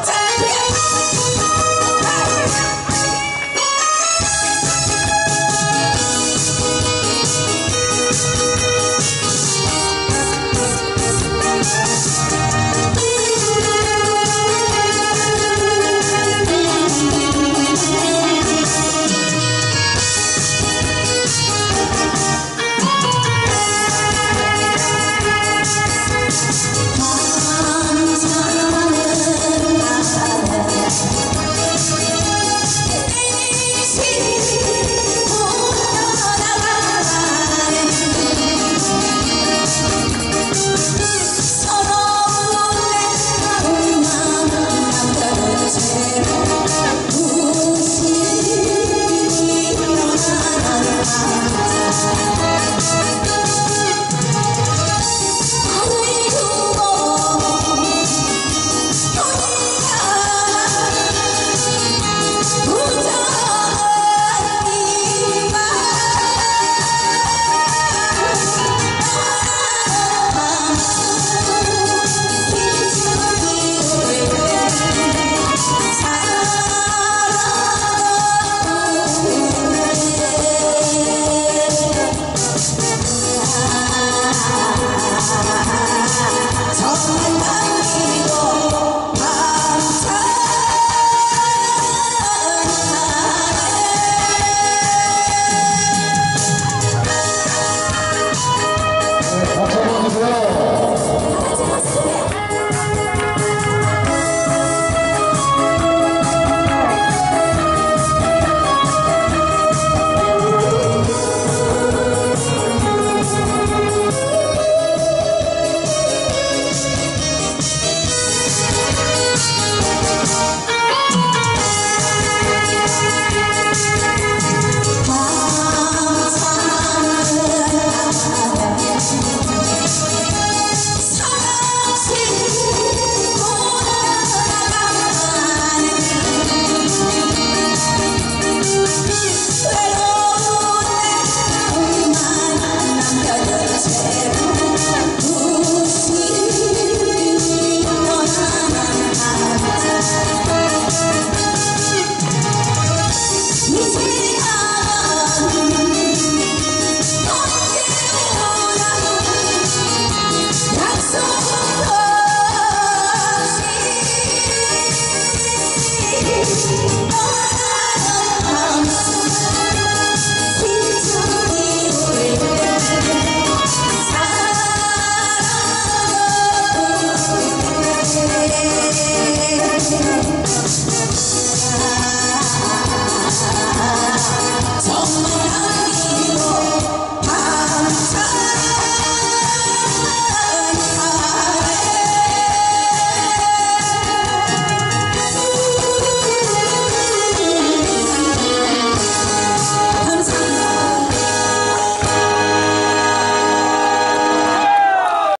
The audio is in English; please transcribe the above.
10 Oh.